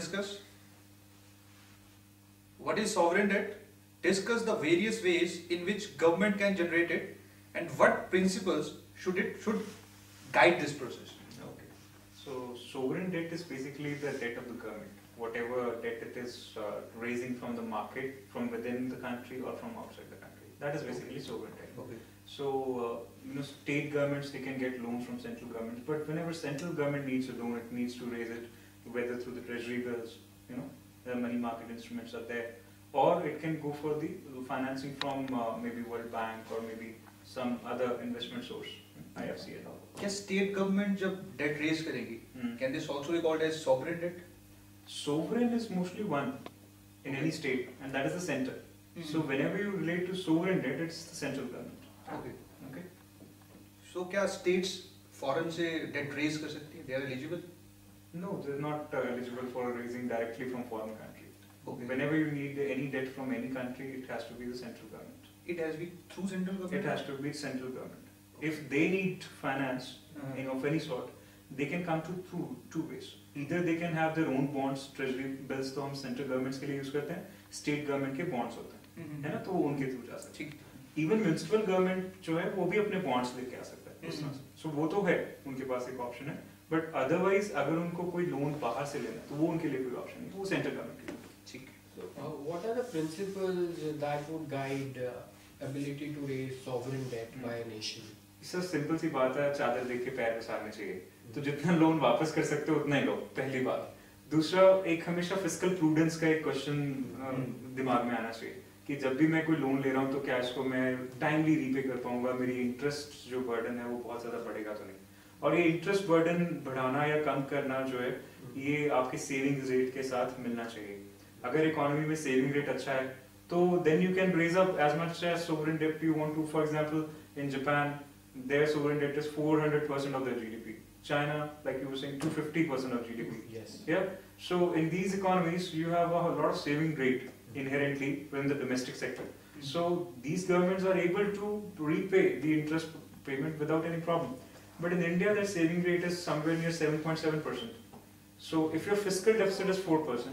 discuss what is sovereign debt, discuss the various ways in which government can generate it, and what principles should it should guide this process. Okay. So sovereign debt is basically the debt of the government. Whatever debt it is uh, raising from the market, from within the country or from outside the country. That is basically sovereign debt. Okay. So, uh, you know, state governments, they can get loans from central government, but whenever central government needs a loan, it needs to raise it, whether through the treasury bills, you know, the money market instruments are there, or it can go for the financing from uh, maybe World Bank or maybe some other investment source, IFC and all. क्या state government जब date raise करेगी Hmm. Can this also be called as sovereign date Sovereign is mostly one in any state, and that is the center. So whenever you relate to sovereign debt, it's the central government. Okay Okay. सो क्या states foreign से date raise कर सकती है they are eligible No, they're not uh, eligible for raising directly from foreign country. Okay Whenever you need any debt from any country, it has to be the central government. It has been through central It has to be central government. Okay. If they need finance Uh-huh. you know, of any sort, they can come to two two ways. Either they can have their own bonds, treasury bills तो हम central governments के लिए use करते हैं, state government के bonds होते हैं, है ना? तो वो उनके थ्रू जा सकते हैं. Even municipal government जो है वो भी अपने bonds लेके आ सकता है हम्म। So वो तो है उनके पास एक option है. But अदरवाइज़ अगर उनको कोई लोन बाहर से लेना तो वो उनके लिए कोई option नहीं, वो के लिए. ठीक uh, what are the principles that would guide uh, ability to raise sovereign debt by a nation? Sir simple सी बात है चादर देख के पैर पसारने चाहिए। तो जितना लोन वापस कर सकते हो उतना ही लो पहली बात। दूसरा एक हमेशा फ़िज़िकल प्रूडेंस का एक क्वेश्चन दिमाग में आना चाहिए कि जब भी मैं कोई लोन ले रहा हूँ तो क्या इसको मैं टाइमली रीपे कर पाऊँगा मेरी इंटरेस्ट जो बर्डन है वो बहुत ज़्यादा बढ़ेगा तो नहीं। और ये इंटरेस्ट बर्डन बढ़ाना या कम करना जो है ये आपके सेविंग रेट के साथ मिलना चाहिए अगर इकोनॉमी में सेविंग रेट अच्छा है तो then you can raise up as much as sovereign debt you want to for example in Japan their sovereign debt is 400% of their GDP. China, like you were saying, 250% of GDP. Yes. Yeah. So in these economies, you have a lot of saving rate inherently within the domestic sector. So these governments are able to repay the interest payment without any problem. But in India, their saving rate is somewhere near 7.7%. So if your fiscal deficit is 4%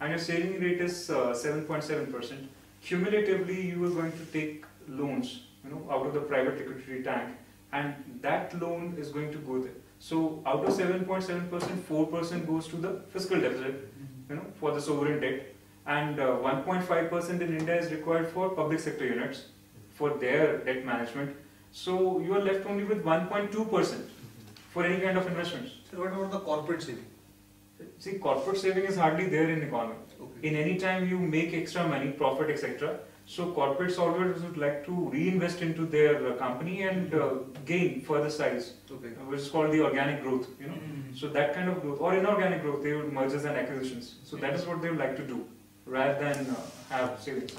and your saving rate is uh, 7.7%, cumulatively you are going to take loans, you know, out of the private liquidity tank, and that loan is going to go there. So out of 7.7%, 4% goes to the fiscal deficit, you know, for the sovereign debt, and uh, 1.5% in India is required for public sector units for their debt management. So you are left only with 1.2% for any kind of investments. So what about the corporate saving? See, corporate saving is hardly there in economy. Okay. In any time you make extra money, profit, etc. So corporates always would like to reinvest into their uh, company and uh, gain further size, okay. Uh, which is called the organic growth. You know, mm -hmm. so that kind of growth or inorganic growth, they would mergers and acquisitions. So that is what they would like to do, rather than uh, have savings.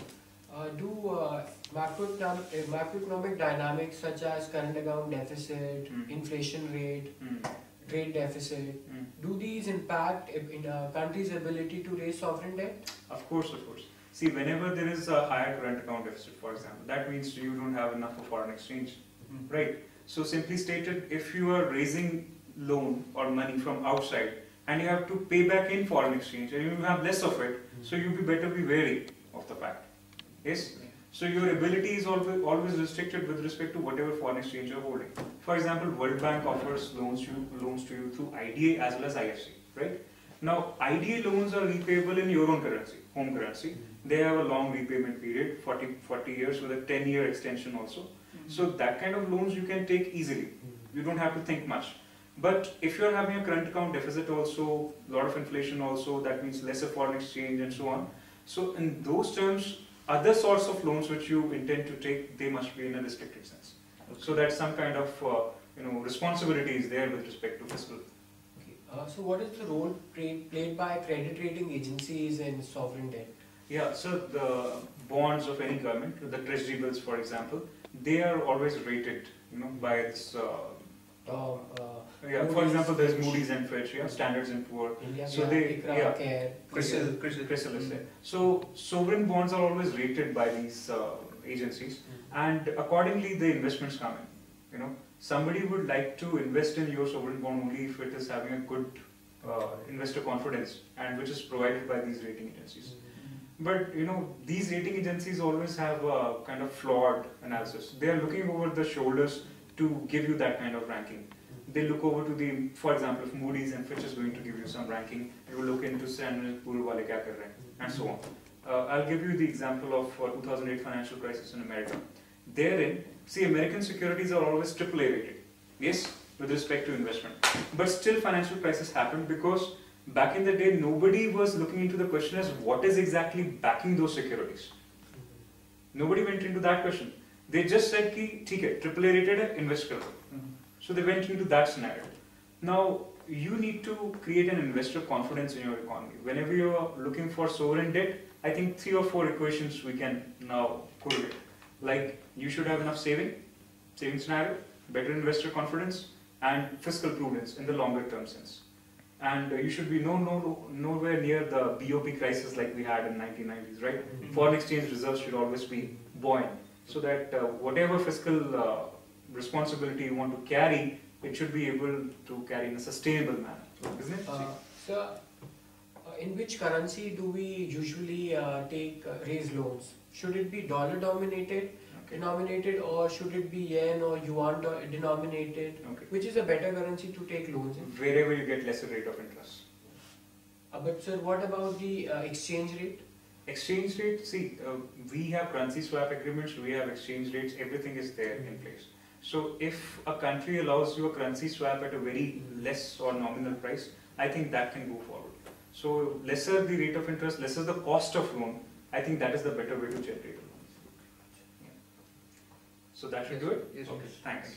Uh, do uh, macroeconomic, uh, macroeconomic dynamics such as current account deficit, Hmm. inflation rate, Mm. trade deficit, Mm. do these impact in a country's ability to raise sovereign debt? Of course, of course. See, whenever there is a higher current account deficit, for example, that means you don't have enough for foreign exchange. Right. So simply stated, if you are raising loan or money from outside and you have to pay back in foreign exchange and you have less of it, so you be better be wary of the fact. Yes. So your ability is always always restricted with respect to whatever foreign exchange you're holding. For example, World Bank offers loans you loans to you through IDA as well as IFC. Right. Now IDA loans are repayable in your own currency, home currency. Mm-hmm. They have a long repayment period, 40, 40 years with a 10 year extension also. Mm-hmm. So that kind of loans you can take easily. Mm-hmm. You don't have to think much. But if you're having a current account deficit also, a lot of inflation also, that means lesser foreign exchange and so on. So in those terms, other sorts of loans which you intend to take, they must be in a restricted sense. So that some kind of uh, you know responsibility is there with respect to fiscal. Okay. Uh, so what is the role played, played by credit rating agencies in sovereign debt? Yeah, so the bonds of any government, the treasury bills, for example, they are always rated, you know, by this. Uh, uh, yeah, Moody's for example, there's Fitch. Moody's and Fitch, yeah, Standards and Poor. India so they, yeah, CRISIL, CRISIL, CRISIL mm. So sovereign bonds are always rated by these uh, agencies, mm and accordingly the investments come in. You know, somebody would like to invest in your sovereign bond only if it is having a good uh, investor confidence, and which is provided by these rating agencies. Mm but you know these rating agencies always have a kind of flawed analysis they are looking over the shoulders to give you that kind of ranking. They look over to the, for example, if Moody's and Fitch is going to give you some ranking, it will look into Standard Poor wale kya and so on. Uh, I'll give you the example of uh, 2008 financial crisis in America. Therein, see, American securities are always AAA rated. Yes, with respect to investment. But still financial crisis happened because back in the day nobody was looking into the question as what is exactly backing those securities. Nobody went into that question. They just said ki theek hai, AAA rated hai, invest karo. So they went into that scenario. Now you need to create an investor confidence in your economy. Whenever you are looking for sovereign debt, I think three or four equations we can now correlate. Like you should have enough saving, saving scenario, better investor confidence, and fiscal prudence in the longer term sense. And uh, you should be no, no, nowhere near the BOP crisis like we had in 1990s, right? Foreign exchange reserves should always be buoyant, so that uh, whatever fiscal uh, responsibility you want to carry, it should be able to carry in a sustainable manner, isn't it? Uh, uh, in which currency do we usually uh, take uh, raise loans? Should it be dollar dominated, denominated, or should it be yen or yuan denominated? Okay. Which is a better currency to take loans in? Wherever you get lesser rate of interest. Uh, but sir, what about the uh, exchange rate? Exchange rate, see, uh, we have currency swap agreements, we have exchange rates, everything is there in place. So if a country allows you a currency swap at a very less or nominal price, I think that can go forward. So lesser the rate of interest, lesser the cost of loan, I think that is the better way to generate a loan. Yeah. So that should do it? Yes, Okay, yes. thanks.